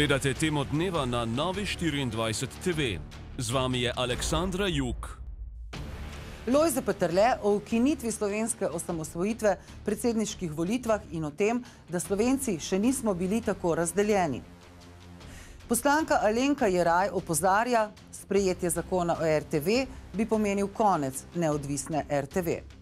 Gledate temo dneva na Novi 24 TV. Z vami je Aleksandra Juk. Lojze Petrle o ukinitvi slovenske osamosvojitve, predsedniških volitvah in o tem, da Slovenci še nismo bili tako razdeljeni. Poslanka Alenka Jeraj opozarja, sprejetje zakona o RTV bi pomenil konec neodvisne RTV.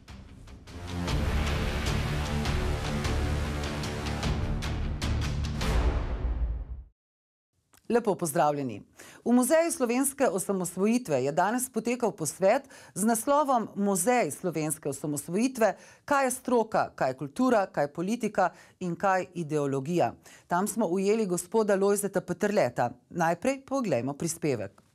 Lepo pozdravljeni. V Muzeju slovenske osamosvojitve je danes potekal posvet z naslovom Muzej slovenske osamosvojitve, kaj je stroka, kaj je kultura, kaj je politika in kaj ideologija. Tam smo ujeli gospoda Lojzeta Petrleta. Najprej poglejmo prispevek.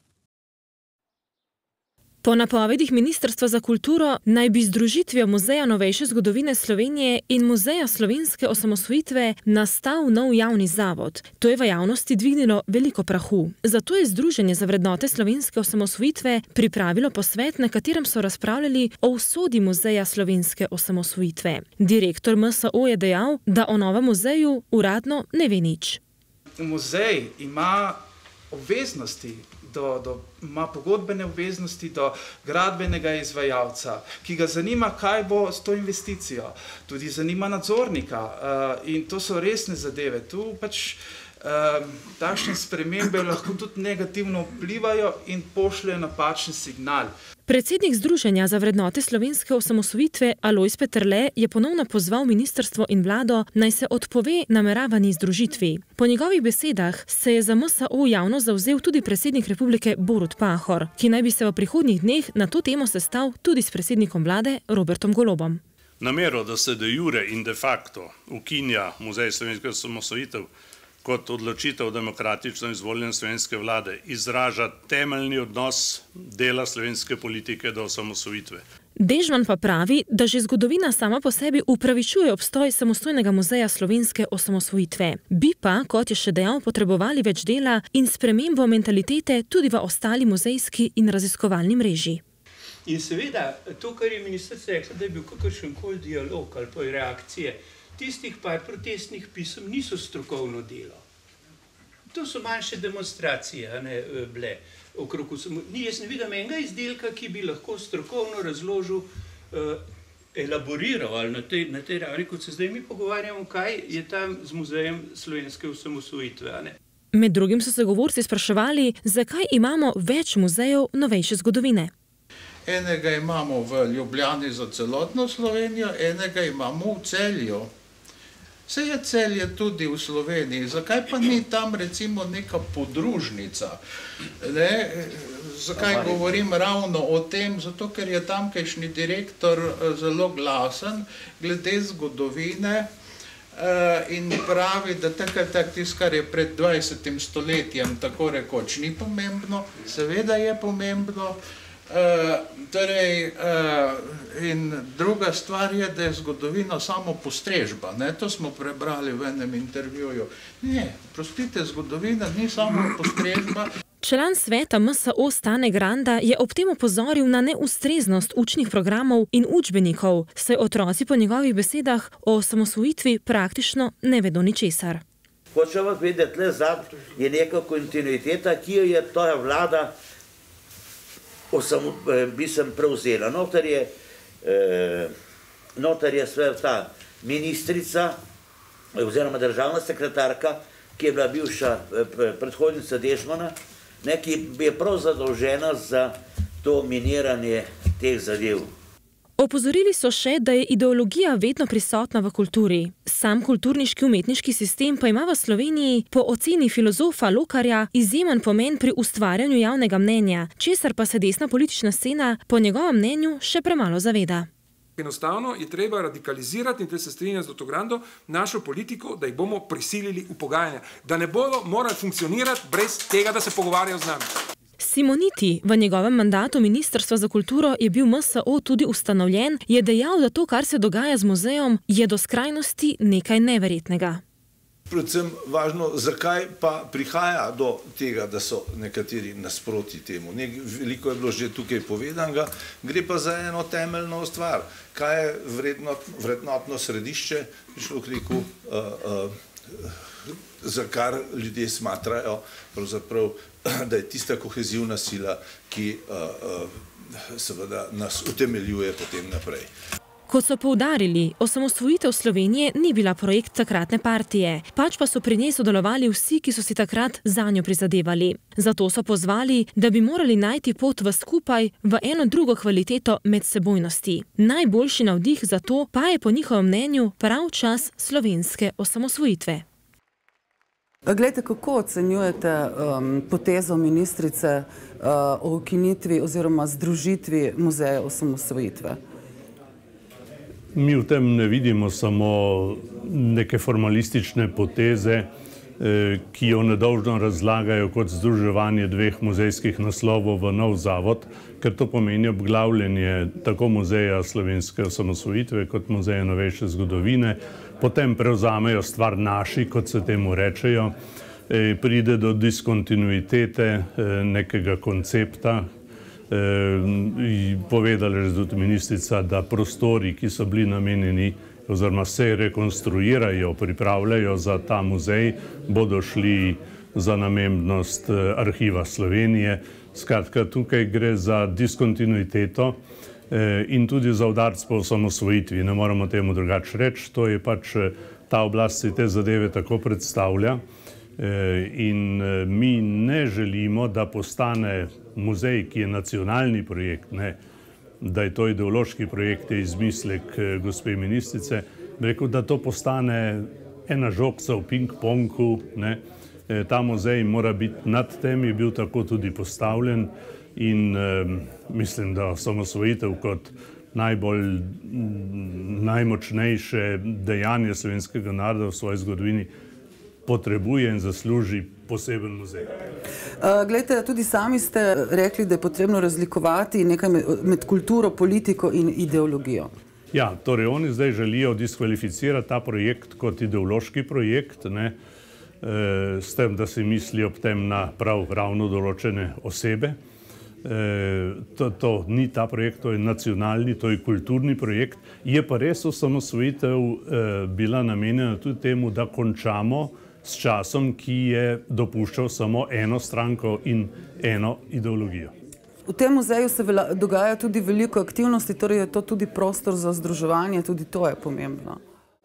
Po napovedih Ministrstva za kulturo naj bi združitvijo Muzeja novejše zgodovine Slovenije in Muzeja slovenske osamosvojitve nastal nov javni zavod. To je v javnosti dvignilo veliko prahu. Zato je Združenje za vrednote slovenske osamosvojitve pripravilo posvet, na katerem so razpravljali o usodi Muzeja slovenske osamosvojitve. Direktor MSO je dejal, da o novem muzeju uradno ne ve nič. Muzej ima obveznosti do, do, ima pogodbene obveznosti do gradbenega izvajalca, ki ga zanima, kaj bo s to investicijo. Tudi zanima nadzornika uh, in to so resne zadeve. Tu pač uh, takšne spremembe lahko tudi negativno vplivajo in pošljajo napačen signal. Predsednik Združenja za vrednote slovenske osamosvojitve Alojs Petrle je ponovno pozval ministrstvo in vlado naj se odpove nameravani združitvi. Po njegovih besedah se je za MSO javno zauzel tudi predsednik republike Borut Pahor, ki naj bi se v prihodnjih dneh na to temo sestal tudi s predsednikom vlade Robertom Golobom. Namero, da se de jure in de facto ukinja Muzej slovenske osamosvojitev, kot odločitev demokratično izvoljene slovenske vlade izraža temeljni odnos dela slovenske politike do osamosvojitve. Dežman pa pravi, da že zgodovina sama po sebi upravičuje obstoj samostojnega muzeja slovenske osamosvojitve. Bi pa, kot je še dejal, potrebovali več dela in spremembo mentalitete tudi v ostali muzejski in raziskovalni mreži. In seveda, to, kar je ministrica rekla, da je bil kakršen koli dialog ali pa reakcije, tistih par protestnih pisem niso strokovno delo. To so manjše demonstracije, ne eh, bile. Okrog, ni, jaz ne vidim enega izdelka, ki bi lahko strokovno razložil, uh, elaboriral ali na tej, na tej ravni, kot se zdaj mi pogovarjamo, kaj je tam z muzejem slovenske osamosvojitve. Med drugim so se govorci spraševali, zakaj imamo več muzejev novejše zgodovine. Enega imamo v Ljubljani za celotno Slovenijo, enega imamo v celju. Vse je celje tudi v Sloveniji, zakaj pa ni tam recimo neka podružnica? Ne? Zakaj govorim ravno o tem? Zato, ker je tamkajšnji direktor eh, zelo glasen glede zgodovine eh, in pravi, da takrat tak tisto, kar je pred 20. stoletjem tako rekoč ni pomembno, seveda je pomembno, torej, uh, in druga stvar je, da je zgodovina samo postrežba. Ne? To smo prebrali v enem intervjuju. Ne, prostite, zgodovina ni samo postrežba. Član sveta MSO Stane Granda je ob tem opozoril na neustreznost učnih programov in učbenikov, saj otroci po njegovih besedah o samosvojitvi praktično ne vedo ničesar. Hočemo vedeti, da je neka kontinuiteta, ki jo je ta vlada osam, eh, bi sem prevzela. Notar je, eh, notar je sve ta ministrica oziroma državna sekretarka, ki je bila bivša eh, predhodnica Dežmana, ne, ki je prav zadolžena za to miniranje teh zadev. Opozorili so še, da je ideologija vedno prisotna v kulturi. Sam kulturniški umetniški sistem pa ima v Sloveniji po oceni filozofa Lokarja izjemen pomen pri ustvarjanju javnega mnenja, česar pa se desna politična scena po njegovem mnenju še premalo zaveda. Enostavno je treba radikalizirati in te se strinja z Dotogrando našo politiko, da jih bomo prisilili v pogajanja, da ne bodo morali funkcionirati brez tega, da se pogovarjajo z nami. Simoniti, v njegovem mandatu Ministrstva za kulturo je bil MSO tudi ustanovljen, je dejal, da to, kar se dogaja z muzejem, je do skrajnosti nekaj neverjetnega. Predvsem važno, zakaj pa prihaja do tega, da so nekateri nasproti temu. Nek, veliko je bilo že tukaj povedanega, gre pa za eno temeljno stvar. Kaj je vrednot, vrednotno središče, bi šlo k reku, uh, uh, za kar ljudje smatrajo, da je tista kohezivna sila, ki seveda nas utemeljuje potem naprej. Kot so poudarili, osamosvojitev Slovenije ni bila projekt takratne partije, pač pa so pri njej sodelovali vsi, ki so si takrat za njo prizadevali. Zato so pozvali, da bi morali najti pot v skupaj, v eno drugo kvaliteto medsebojnosti. Najboljši navdih za to pa je po njihovem mnenju prav čas slovenske osamosvojitve. Glejte, kako ocenjujete um, potezo ministrice uh, o ukinitvi oziroma združitvi muzeja osamosvojitve? Mi v tem ne vidimo samo neke formalistične poteze, eh, ki jo nedolžno razlagajo kot združevanje dveh muzejskih naslovov v nov zavod, ker to pomeni obglavljanje tako muzeja slovenske osamosvojitve kot muzeja novejše zgodovine, potem prevzamejo stvar naši, kot se temu rečejo, eh, pride do diskontinuitete eh, nekega koncepta, povedala je tudi ministrica, da prostori, ki so bili namenjeni oziroma se rekonstruirajo, pripravljajo za ta muzej, bodo šli za namembnost arhiva Slovenije. Skratka, tukaj gre za diskontinuiteto in tudi za udarc po osamosvojitvi. Ne moramo temu drugače reči, to je pač eh, ta oblast si te zadeve tako predstavlja. In mi ne želimo, da postane muzej, ki je nacionalni projekt, ne, da je to ideološki projekt, je izmislek eh, gospe ministrice, rekel, da to postane ena žogca v ping-pongu. Eh, ta muzej mora biti nad tem, je bil tako tudi postavljen in mislim, da osamosvojitev kot najbolj najmočnejše dejanje slovenskega naroda v svoji zgodovini potrebuje in zasluži poseben muzej. Uh, glejte, tudi sami ste rekli, da je potrebno razlikovati nekaj med, med kulturo, politiko in ideologijo. Ja, torej oni zdaj želijo diskvalificirati ta projekt kot ideološki projekt, ne, e, s tem, da si mislijo ob tem na prav ravno določene osebe. E, to, to ni ta projekt, to je nacionalni, to je kulturni projekt. Je pa res osamosvojitev e, bila namenjena tudi temu, da končamo s časom, ki je dopuščal samo eno stranko in eno ideologijo. V tem muzeju se dogaja tudi veliko aktivnosti, torej je to tudi prostor za združevanje, tudi to je pomembno.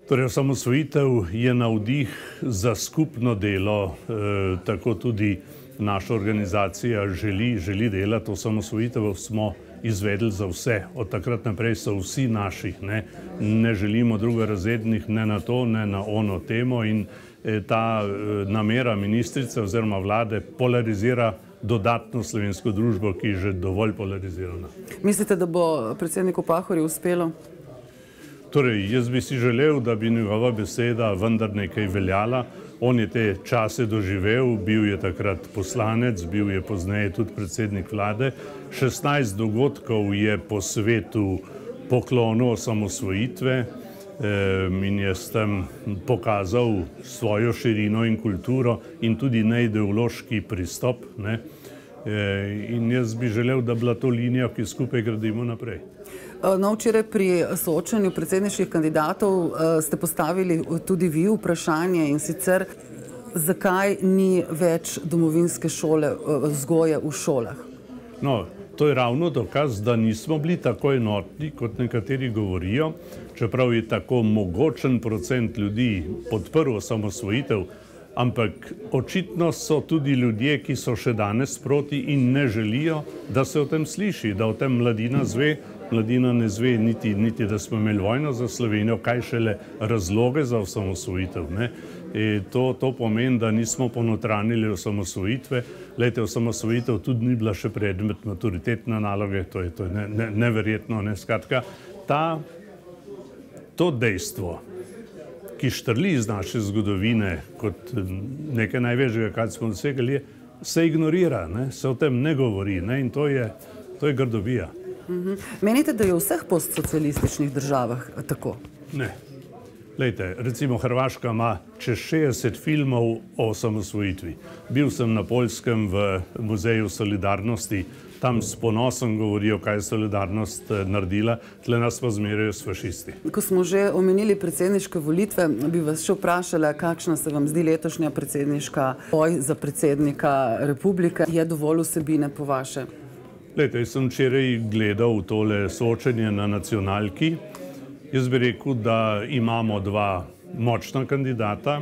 Torej, osamosvojitev je navdih za skupno delo, e, tako tudi naša organizacija želi, želi delati. Osamosvojitev smo izvedli za vse, od takrat naprej so vsi naši. Ne, ne želimo drugorazrednih, ne na to, ne na ono temo. In Eh, ta eh, namera ministrice oziroma vlade polarizira dodatno slovensko družbo, ki je že dovolj polarizirana. Mislite, da bo predsedniku Pahorju uspelo? Torej, jaz bi si želel, da bi njegova beseda vendar nekaj veljala. On je te čase doživel, bil je takrat poslanec, bil je pozneje tudi predsednik vlade. 16 dogodkov je po svetu poklonil osamosvojitve, in je s tem pokazal svojo širino in kulturo in tudi neideološki pristop. Ne. In jaz bi želel, da bi bila to linija, ki skupaj gradimo naprej. No, včeraj pri soočanju predsedniških kandidatov ste postavili tudi vi vprašanje in sicer, zakaj ni več domovinske šole, vzgoje v šolah? No, to je ravno dokaz, da nismo bili tako enotni, kot nekateri govorijo čeprav je tako mogočen procent ljudi podprl osamosvojitev, ampak očitno so tudi ljudje, ki so še danes proti in ne želijo, da se o tem sliši, da o tem mladina zve. Mladina ne zve niti, niti da smo imeli vojno za Slovenijo, kaj šele razloge za osamosvojitev. E, to, to pomeni, da nismo ponotranili osamosvojitve. Lete, osamosvojitev tudi ni bila še predmet maturitetne naloge, to je, to je ne, ne, neverjetno. Ne? Skratka, ta to dejstvo, ki štrli iz naše zgodovine kot nekaj največjega, kar smo dosegli, se ignorira, ne? se o tem ne govori ne? in to je, to je grdobija. Mhm. Menite, da je v vseh postsocialističnih državah tako? Ne. Lejte, recimo Hrvaška ima čez 60 filmov o osamosvojitvi. Bil sem na Poljskem v Muzeju solidarnosti, tam s ponosom govorijo, kaj je solidarnost eh, naredila, tle nas pa zmerjajo s fašisti. Ko smo že omenili predsedniške volitve, bi vas še vprašala, kakšna se vam zdi letošnja predsedniška boj za predsednika republike. Je dovolj vsebine po vaše? Lejte, jaz sem včeraj gledal tole soočenje na nacionalki. Jaz bi rekel, da imamo dva močna kandidata,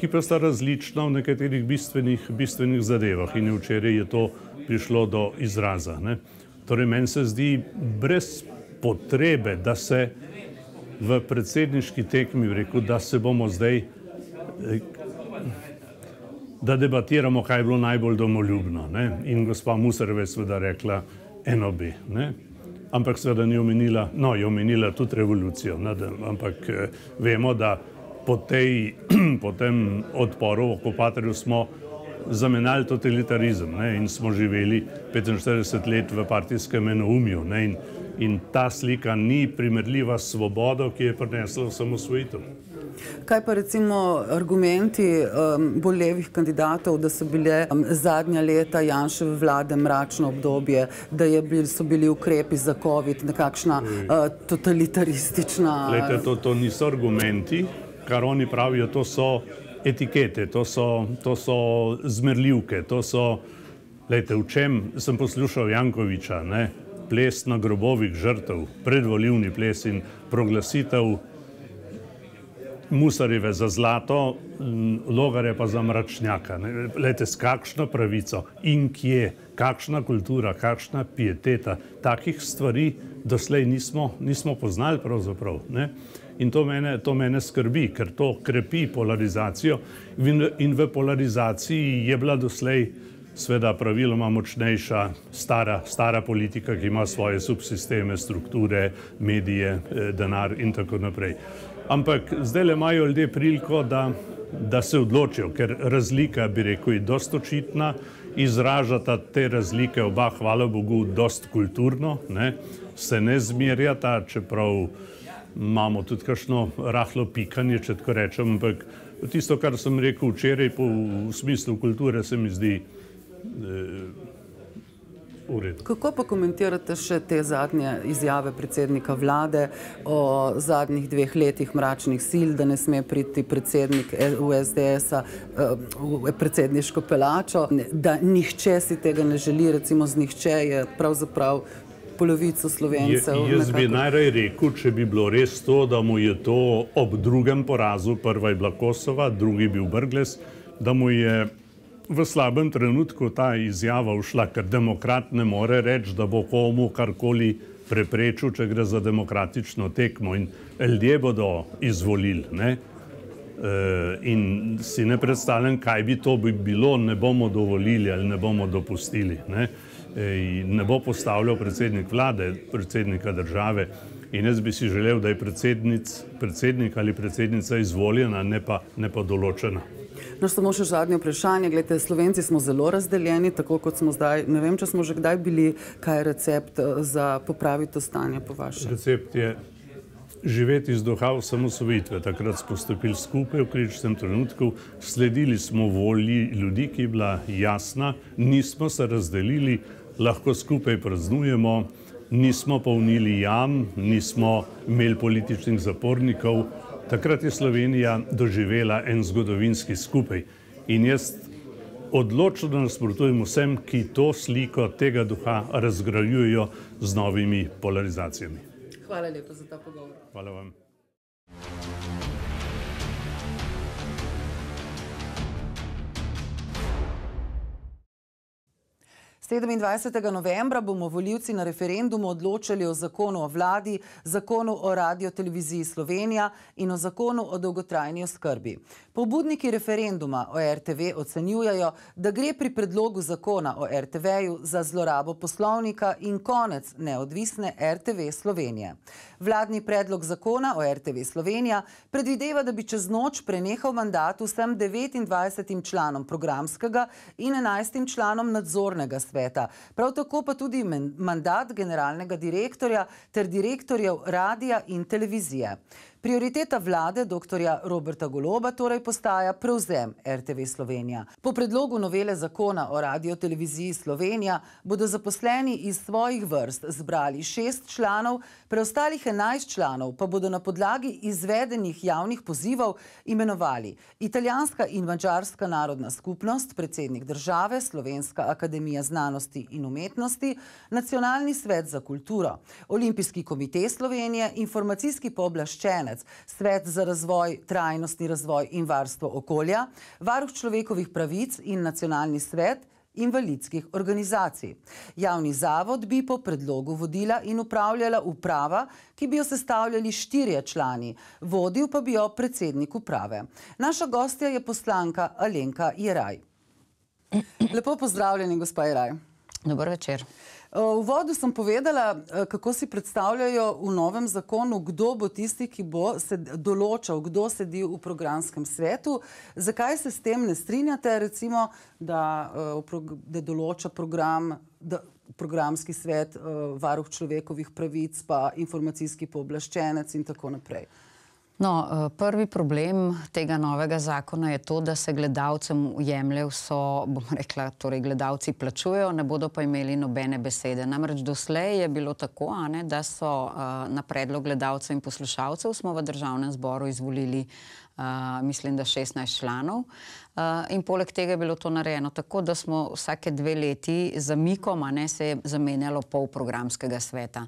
ki pa sta različna v nekaterih bistvenih, bistvenih zadevah in včeraj je to prišlo do izraza. Ne. Torej, meni se zdi brez potrebe, da se v predsedniški tekmi, rekel, da se bomo zdaj, eh, da debatiramo, kaj je bilo najbolj domoljubno. Ne. In gospa Musareva je seveda rekla eno bi. Ne. Ampak seveda ni omenila, no, je omenila tudi revolucijo, ne, da, ampak eh, vemo, da po, tej, po tem odporu okupatorju smo zamenjali totalitarizem ne, in smo živeli 45 let v partijskem enoumju. Ne, in, in ta slika ni primerljiva s svobodo, ki je prinesla osamosvojitev. Kaj pa recimo argumenti um, bolj levih kandidatov, da so bile um, zadnja leta Janševe vlade mračno obdobje, da bil, so bili ukrepi za COVID nekakšna uh, totalitaristična. Lejte, to, to niso argumenti, kar oni pravijo, to so etikete, to so, to so zmerljivke, to so, lejte, v čem sem poslušal Jankoviča, ne? ples na grobovih žrtev, predvoljivni ples in proglasitev Musarjeve za zlato, Logare pa za mračnjaka. Lejte, s kakšno pravico in kje, kakšna kultura, kakšna pieteta, takih stvari doslej nismo, nismo poznali pravzaprav. Ne? In to mene, to mene skrbi, ker to krepi polarizacijo in, in v polarizaciji je bila doslej sveda praviloma močnejša stara, stara politika, ki ima svoje subsisteme, strukture, medije, eh, denar in tako naprej. Ampak zdaj le imajo ljudje priliko, da, da se odločijo, ker razlika, bi rekel, je dost očitna, izražata te razlike oba, hvala Bogu, dost kulturno, ne? se ne zmerjata, čeprav imamo tudi kakšno rahlo pikanje, če tako rečem, ampak tisto, kar sem rekel včeraj po, v smislu kulture, se mi zdi eh, v redu. Kako pa komentirate še te zadnje izjave predsednika vlade o zadnjih dveh letih mračnih sil, da ne sme priti predsednik v SDS-a v predsedniško pelačo, da nihče si tega ne želi, recimo z nihče je pravzaprav polovico slovencev. Je, jaz bi najraje rekel, če bi bilo res to, da mu je to ob drugem porazu, prva je bila Kosova, drugi bil Brgles, da mu je v slabem trenutku ta izjava ušla, ker demokrat ne more reči, da bo komu karkoli preprečil, če gre za demokratično tekmo in ljudje bodo izvolili. Ne? E, in si ne predstavljam, kaj bi to bi bilo, ne bomo dovolili ali ne bomo dopustili. Ne? Ne bo postavljal predsednik vlade, predsednika države. In jaz bi si želel, da je predsednik ali predsednica izvoljena, ne pa, ne pa določena. No, samo še zadnje vprašanje. Glede, Slovenci smo zelo razdeljeni, tako kot smo zdaj. Ne vem, če smo že kdaj bili, kaj je recept eh, za popraviti to stanje po vašem. Recept je živeti z duha osamosvojitve. Takrat smo stopili skupaj v kričnem trenutku, sledili smo volji ljudi, ki je bila jasna, nismo se razdelili, lahko skupaj praznujemo, nismo polnili jam, nismo imeli političnih zapornikov, Takrat je Slovenija doživela en zgodovinski skupaj in jaz odločno nasprotujem vsem, ki to sliko tega duha razgrajujejo z novimi polarizacijami. Hvala lepa za ta pogovor. Hvala vam. 27. novembra bomo voljivci na referendumu odločali o zakonu o vladi, zakonu o radio-televiziji Slovenija in o zakonu o dolgotrajni oskrbi. Pobudniki referenduma o RTV ocenjujejo, da gre pri predlogu zakona o RTV-ju za zlorabo poslovnika in konec neodvisne RTV Slovenije. Vladni predlog zakona o RTV Slovenija predvideva, da bi čez noč prenehal mandat vsem 29 članom programskega in 11 članom nadzornega sveta sveta. Prav tako pa tudi mandat generalnega direktorja ter direktorjev radija in televizije. Prioriteta vlade dr. Roberta Goloba torej postaja prevzem RTV Slovenija. Po predlogu novele zakona o radioteleviziji Slovenija bodo zaposleni iz svojih vrst zbrali šest članov, preostalih enajst članov pa bodo na podlagi izvedenih javnih pozivov imenovali Italijanska in Mačarska narodna skupnost, predsednik države, Slovenska akademija znanosti in umetnosti, Nacionalni svet za kulturo, Olimpijski komitej Slovenije, informacijski pooblaščenec, Svet za razvoj, trajnostni razvoj in varstvo okolja, Varuh človekovih pravic in Nacionalni svet invalidskih organizacij. Javni zavod bi po predlogu vodila in upravljala uprava, ki bi jo sestavljali štirje člani, vodil pa bi jo predsednik uprave. Naša gostja je poslanka Alenka Jeraj. Lepo pozdravljeni, gospa Jeraj. Dobar večer. V vodu sem povedala, kako si predstavljajo v novem zakonu, kdo bo tisti, ki bo se določal, kdo sedi v programskem svetu. Zakaj se s tem ne strinjate, recimo, da, da določa program, da programski svet, varuh človekovih pravic, pa informacijski pooblaščenec in tako naprej? No, prvi problem tega novega zakona je to, da se gledalcem jemlje vso, bom rekla, torej gledalci plačujejo, ne bodo pa imeli nobene besede. Namreč doslej je bilo tako, ne, da so na predlog gledalcev in poslušalcev smo v državnem zboru izvolili mislim, da 16 članov. In poleg tega je bilo to narejeno tako, da smo vsake dve leti z zamikom, a ne se je zamenjalo pol programskega sveta.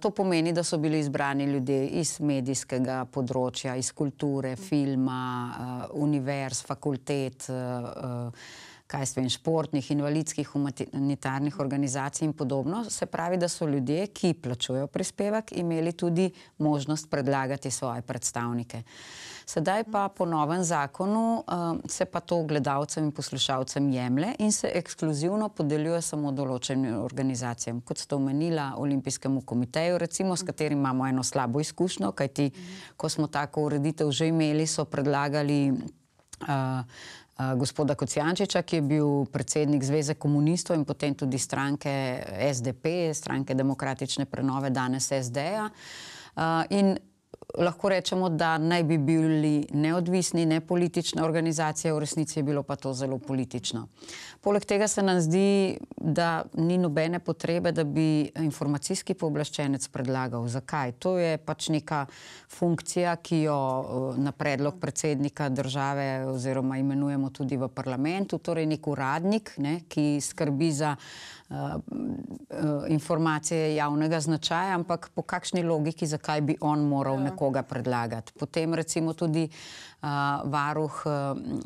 To pomeni, da so bili izbrani ljudje iz medijskega področja, iz kulture, filma, univerz, fakultet, kaj s vem, športnih, invalidskih, humanitarnih organizacij in podobno. Se pravi, da so ljudje, ki plačujejo prispevek, imeli tudi možnost predlagati svoje predstavnike. Sedaj pa po novem zakonu uh, se pa to gledalcem in poslušalcem jemlje in se ekskluzivno podeljuje samo določenim organizacijam. Kot ste omenila, Olimpijskemu komiteju, recimo, s katerim imamo eno slabo izkušnjo, kajti ko smo tako ureditev že imeli, so predlagali Uh, gospoda Kocijančiča, ki je bil predsednik Zveze komunistov in potem tudi stranke SDP, stranke demokratične prenove, danes SD-ja. Uh, in lahko rečemo, da naj bi bili neodvisni, ne politična organizacija, v resnici je bilo pa to zelo politično. Poleg tega se nam zdi, da ni nobene potrebe, da bi informacijski pooblaščenec predlagal. Zakaj? To je pač neka funkcija, ki jo eh, na predlog predsednika države oziroma imenujemo tudi v parlamentu, torej nek uradnik, ne, ki skrbi za informacije javnega značaja, ampak po kakšni logiki, zakaj bi on moral ja. nekoga predlagati. Potem recimo tudi uh, varuh uh,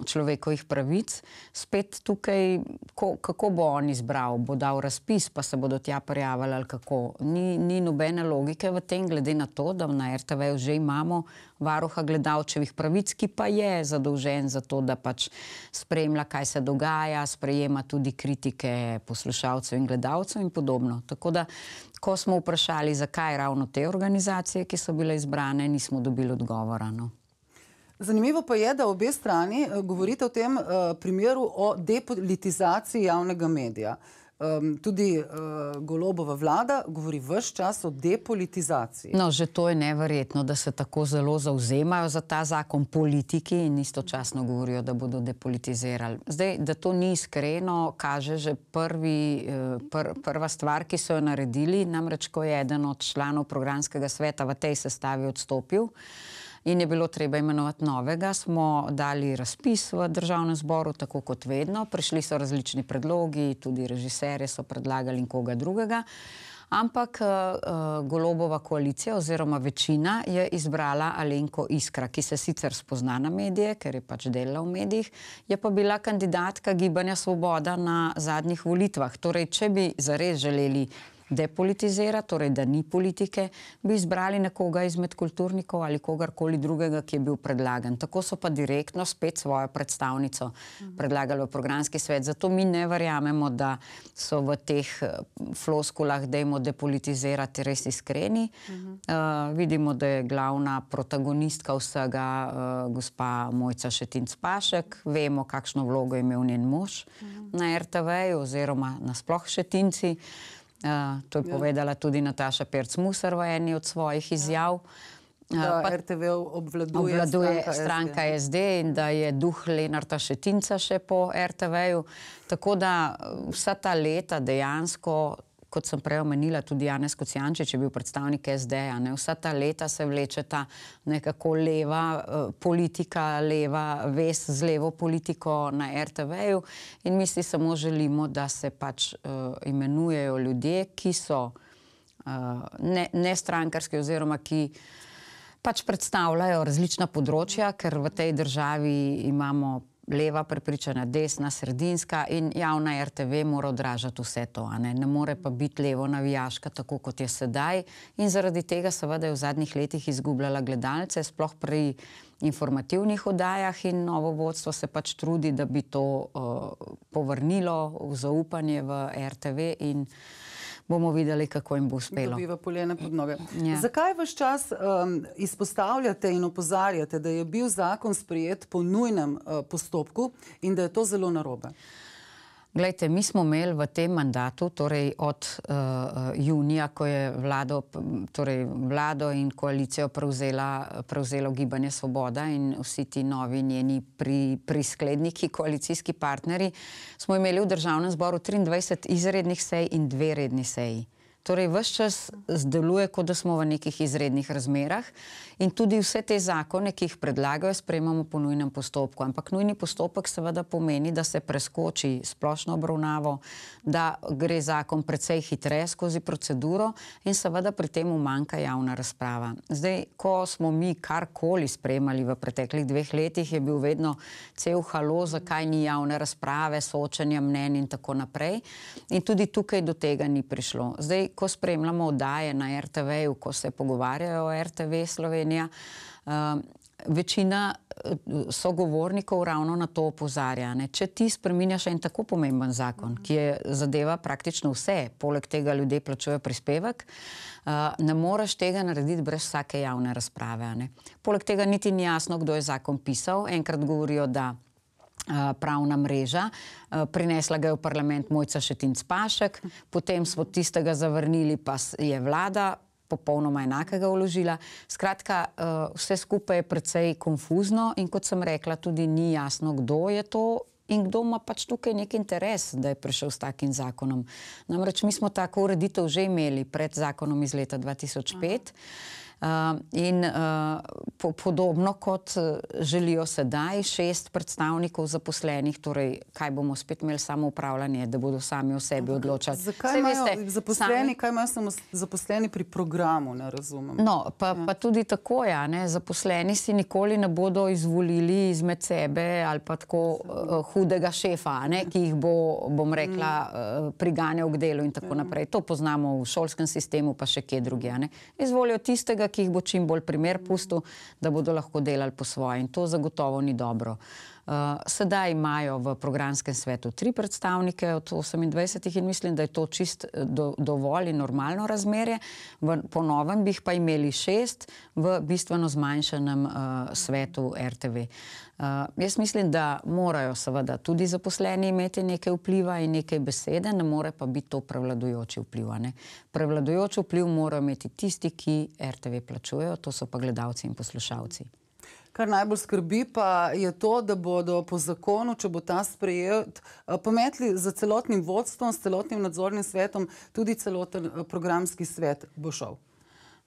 človekovih pravic, spet tukaj, ko, kako bo on izbral, bo dal razpis, pa se bodo tja prijavili ali kako. Ni, ni nobene logike v tem, glede na to, da na RTV že imamo varuha gledalčevih pravic, ki pa je zadolžen za to, da pač spremlja, kaj se dogaja, sprejema tudi kritike poslušalcev in gledalcev in podobno. Tako da, ko smo vprašali, zakaj ravno te organizacije, ki so bile izbrane, nismo dobili odgovora. No. Zanimivo pa je, da obe strani govorite o tem uh, primeru o depolitizaciji javnega medija. Um, tudi uh, Golobova vlada govori vse čas o depolitizaciji. No, že to je neverjetno, da se tako zelo zauzemajo za ta zakon politiki in istočasno govorijo, da bodo depolitizirali. Zdaj, da to ni iskreno, kaže že prvi, pr, prva stvar, ki so jo naredili, namreč ko je eden od članov programskega sveta v tej sestavi odstopil. Uh, in je bilo treba imenovati novega, smo dali razpis v državnem zboru, tako kot vedno. Prišli so različni predlogi, tudi režiserje so predlagali in koga drugega. Ampak uh, Golobova koalicija oziroma večina je izbrala Alenko Iskra, ki se sicer spozna na medije, ker je pač delala v medijih, je pa bila kandidatka Gibanja Svoboda na zadnjih volitvah. Torej, če bi zares želeli depolitizira, torej da ni politike, bi izbrali nekoga izmed kulturnikov ali kogarkoli drugega, ki je bil predlagan. Tako so pa direktno spet svojo predstavnico predlagali v programski svet. Zato mi ne verjamemo, da so v teh eh, floskulah, da jim depolitizirati res iskreni. Uh -huh. uh, vidimo, da je glavna protagonistka vsega uh, gospa Mojca Šetinc Pašek. Vemo, kakšno vlogo je imel njen mož uh -huh. na RTV oziroma nasploh Šetinci. Uh, to je ja. povedala tudi Nataša Perc-Musar v eni od svojih izjav. da pa- RTV obvladuje, obvladuje stranka stranka SD in da je duh Lenarta Šetinca še po RTV-ju. Tako da eh, vsa ta leta dejansko, kot sem prej omenila, tudi Janez Kocijančič je bil predstavnik SD-ja, vsa ta leta se vleče ta nekako leva eh, politika, leva vest z levo politiko na RTV-ju in mi si samo želimo, da se pač uh, imenujejo ljudje, ki so uh, ne, ne strankarski oziroma ki pač predstavljajo različna področja, ker v tej državi imamo leva prepričanja, desna, sredinska in javna RTV mora odražati vse to. Ne? ne more pa biti levo navijaška, tako kot je sedaj. In zaradi tega seveda je v zadnjih letih izgubljala gledalce, sploh pri informativnih oddajah in novo vodstvo se pač trudi, da bi to uh, povrnilo v zaupanje v RTV in bomo videli, kako jim bo uspelo. Dobiva poljene pod noge. Ja. Zakaj vaš čas um, izpostavljate in opozarjate, da je bil zakon sprijet po nujnem uh, postopku in da je to zelo narobe? Glejte, mi smo imeli v tem mandatu, torej od uh, junija, ko je vlado, torej vlado in koalicijo prevzela, prevzelo Gibanje Svoboda in vsi ti novi njeni pri, priskledniki, koalicijski partnerji, smo imeli v državnem zboru 23 izrednih sej in dve redni seji. Torej, vse čas zdeluje, kot da smo v nekih izrednih razmerah, in tudi vse te zakone, ki jih predlagajo, sprejemamo po nujnem postopku. Ampak nujni postopek seveda pomeni, da se preskoči splošno obravnavo, da gre zakon precej hitreje skozi proceduro in seveda pri tem manjka javna razprava. Zdaj, ko smo mi karkoli sprejemali v preteklih dveh letih, je bil vedno cel halo, zakaj ni javne razprave, soočanja mnen in tako naprej. In tudi tukaj do tega ni prišlo. Zdaj, ko spremljamo oddaje na RTV-ju, ko se pogovarjajo o RTV Slovenija, uh, večina eh, sogovornikov ravno na to opozarja. Ne? Če ti spreminjaš en tako pomemben zakon, ki je zadeva praktično vse, poleg tega ljudje plačujejo prispevek, uh, ne moreš tega narediti brez vsake javne razprave. ne. Poleg tega niti ni jasno, kdo je zakon pisal. Enkrat govorijo, da Uh, pravna mreža. Prinesla ga je v parlament Mojca Šetinc Pašek, potem smo tistega zavrnili, pa je vlada popolnoma enakega vložila. Skratka, uh, vse skupaj je precej konfuzno in kot sem rekla, tudi ni jasno, kdo je to. In kdo ima pač tukaj nek interes, da je prišel s takim zakonom? Namreč mi smo tako ureditev že imeli pred zakonom iz leta 2005. Uh, in uh, po, podobno kot uh, želijo sedaj šest predstavnikov zaposlenih, torej kaj bomo spet imeli samo upravljanje, da bodo sami o sebi odločali. Zakaj Saj imajo veste, zaposleni, sami- kaj imajo samo zaposleni pri programu, ne razumem. No, pa, pa tudi tako, ja, ne, zaposleni si nikoli ne bodo izvolili izmed sebe ali pa tako uh, hudega šefa, ne, ki jih bo, bom rekla, uh, priganjal k delu in tako naprej. To poznamo v šolskem sistemu, pa še kje drugje. ne. Izvolijo tistega, ki jih bo čim bolj primer pustil, da bodo lahko delali po svoje in to zagotovo ni dobro. Uh, sedaj imajo v programskem svetu tri predstavnike od 28 in mislim, da je to čist eh, do, dovolj in normalno razmerje. V, po novem bi jih pa imeli šest v bistveno zmanjšanem uh, svetu RTV. Uh, jaz mislim, da morajo seveda tudi zaposleni imeti nekaj vpliva in nekaj besede, ne more pa biti to prevladujoči vpliv. Prevladujoči vpliv morajo imeti tisti, ki RTV plačujejo, to so pa gledalci in poslušalci. Kar najbolj skrbi pa je to, da bodo po zakonu, če bo ta sprejet, eh, pometli za celotnim vodstvom, s celotnim nadzornim svetom, tudi celoten eh, programski svet bo šel.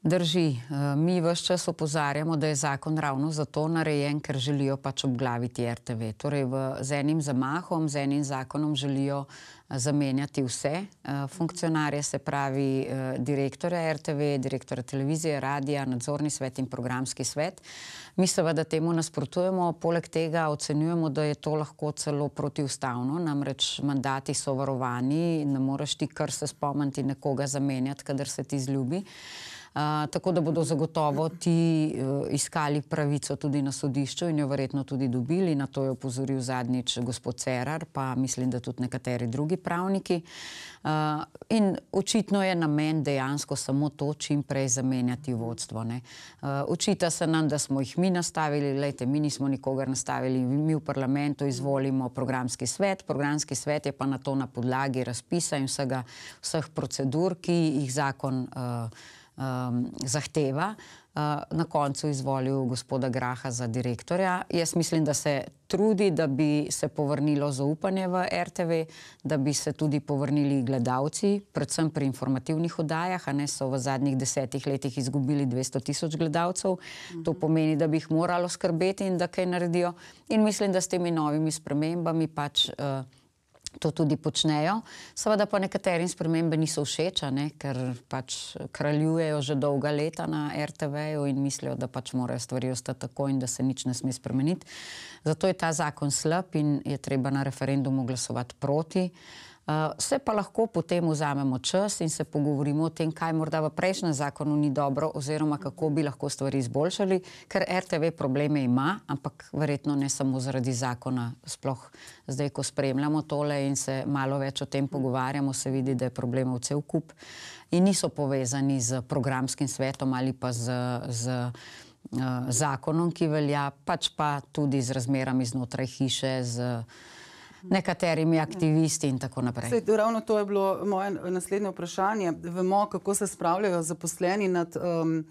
Drži, Eh, mi vse čas opozarjamo, da je zakon ravno zato narejen, ker želijo pač obglaviti RTV. Torej, v, z enim zamahom, z enim zakonom želijo eh, zamenjati vse eh, funkcionarje, se pravi direktorja RTV, direktorja televizije, radija, nadzorni svet in programski svet. Mi seveda temu nasprotujemo, poleg tega ocenjujemo, da je to lahko celo protiustavno, namreč mandati so varovani, ne moreš ti kar se spomniti nekoga zamenjati, kadar se ti zljubi. Tako da bodo zagotovo ti uh, iskali pravico tudi na sodišču in jo verjetno tudi dobili. Na to je opozoril zadnjič gospod Cerar, pa mislim, da tudi nekateri drugi pravniki. Uh, in očitno je namen dejansko samo to, čim prej zamenjati vodstvo. ne. Uh, očita se nam, da smo jih mi nastavili, lejte, mi nismo nikogar nastavili, mi v parlamentu izvolimo programski svet, programski svet je pa na to na podlagi razpisa in vsega, vseh procedur, ki jih zakon uh, um, zahteva, uh, na koncu izvolil gospoda Graha za direktorja. Jaz mislim, da se trudi, da bi se povrnilo zaupanje v RTV, da bi se tudi povrnili gledalci, predvsem pri informativnih oddajah, a ne so v zadnjih desetih letih izgubili 200 tisoč gledalcev. To pomeni, da bi jih moralo skrbeti in da kaj naredijo. In mislim, da s temi novimi spremembami pač. Uh, to tudi počnejo. Seveda pa nekaterim spremembe niso všeč, ker pač kraljujejo že dolga leta na RTV-ju in mislijo, da pač morajo stvari ostati tako in da se nič ne sme spremeniti. Zato je ta zakon slab in je treba na referendumu glasovati proti. Uh, Vse pa lahko potem vzamemo čas in se pogovorimo o tem, kaj morda v prejšnjem zakonu ni dobro, oziroma kako bi lahko stvari izboljšali, ker RTV probleme ima, ampak verjetno ne samo zaradi zakona. Sploh zdaj, ko spremljamo tole in se malo več o tem pogovarjamo, se vidi, da je problemov cel kup in niso povezani z programskim svetom ali pa z. z Zakonom, ki velja, pač pa tudi z razmerami znotraj hiše, z uh, nekaterimi aktivisti in tako naprej. Sej, ravno to je bilo moje naslednje vprašanje. Vemo, kako se spravljajo zaposleni nad um,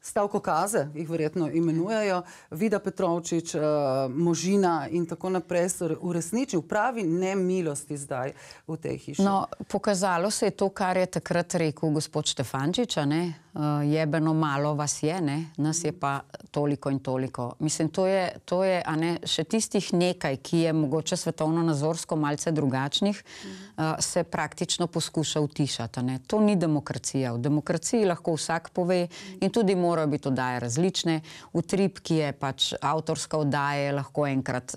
stavko kaze, jih verjetno imenujejo, Vida Petrovčič, uh, Možina in tako naprej, so v resnici v pravi nemilosti zdaj v tej hiši. No, pokazalo se je to, kar je takrat rekel gospod Štefančič, ne? Uh, jebeno malo vas je, ne? nas je pa toliko in toliko. Mislim, to je, to je ne, še tistih nekaj, ki je mogoče svetovno nazorsko malce drugačnih, uh, se praktično poskuša utišati. Ne? To ni demokracija. V demokraciji lahko vsak pove in tudi morajo biti oddaje različne. Utrip, ki je pač avtorska oddaja, je lahko enkrat,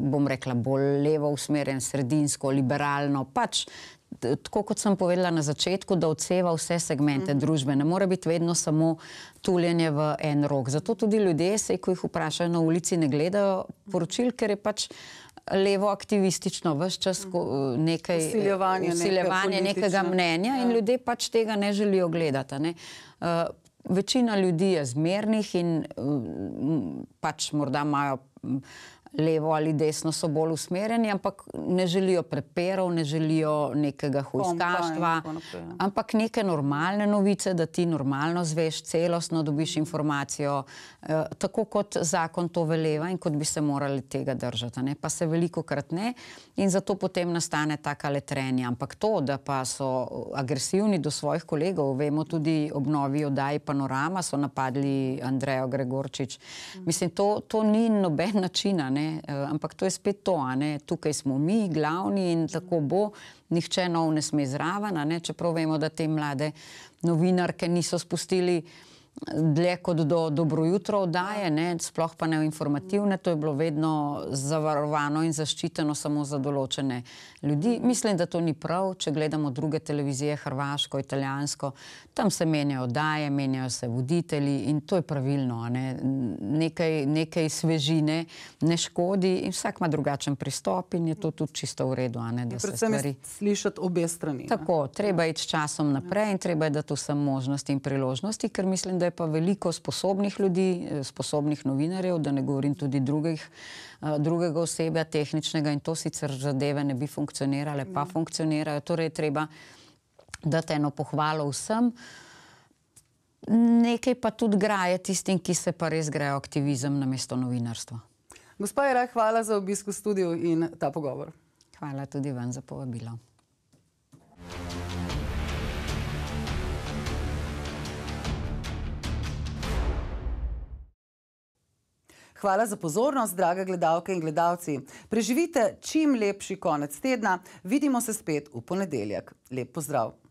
bom rekla, bolj levo usmerjen, sredinsko, liberalno. Pač tako kot sem povedala na začetku, da odseva vse segmente mm. družbe. Ne more biti vedno samo tuljenje v en rok. Zato tudi ljudje, se, ko jih vprašajo na ulici, ne gledajo poročil, ker je pač levo aktivistično, vse čas nekaj usiljevanje, usiljevanje neke nekega mnenja ja. in ljudje pač tega ne želijo gledati. Ne? Uh, večina ljudi je zmernih in uh, pač morda imajo levo ali desno so bolj usmerjeni, ampak ne želijo preperov, ne želijo nekega hujskaštva, ampak neke normalne novice, da ti normalno zveš, celostno dobiš informacijo, eh, tako kot zakon to veleva in kot bi se morali tega držati. Ne? Pa se veliko krat ne in zato potem nastane taka letrenja. Ampak to, da pa so agresivni do svojih kolegov, vemo tudi obnovi oddaji Panorama, so napadli Andrejo Gregorčič. Mislim, to, to ni noben način, ne? Eh, ampak to je spet to, tukaj smo mi, glavni in tako bo, nihče nov ne sme zraven, čeprav vemo, da te mlade novinarke niso spustili dlje kot do dobro jutro oddaje, ne, sploh pa ne informativne, to je bilo vedno zavarovano in zaščiteno samo za določene ljudi. Mislim, da to ni prav, če gledamo druge televizije, hrvaško, italijansko, tam se menjajo oddaje, menjajo se voditelji in to je pravilno, ne. nekaj, nekaj svežine ne škodi in vsak ima drugačen pristop in je to tudi čisto v redu, ne, da se stvari... slišati obe strani. Tako, ne? treba iti s časom naprej in treba je dati vsem možnosti in priložnosti, ker mislim, da je pa veliko sposobnih ljudi, eh, sposobnih novinarjev, da ne govorim tudi drugih, eh, drugega osebja, tehničnega in to sicer zadeve ne bi funkcionirale, pa funkcionirajo. Torej, treba dati eno pohvalo vsem. Nekaj pa tudi graje tistim, ki se pa res grejo aktivizem na mesto novinarstva. Gospa Jera, hvala za obisk v studiu in ta pogovor. Hvala tudi vam za povabilo. Hvala za pozornost, drage gledalke in gledalci. Preživite čim lepši konec tedna. Vidimo se spet v ponedeljek. Lep pozdrav!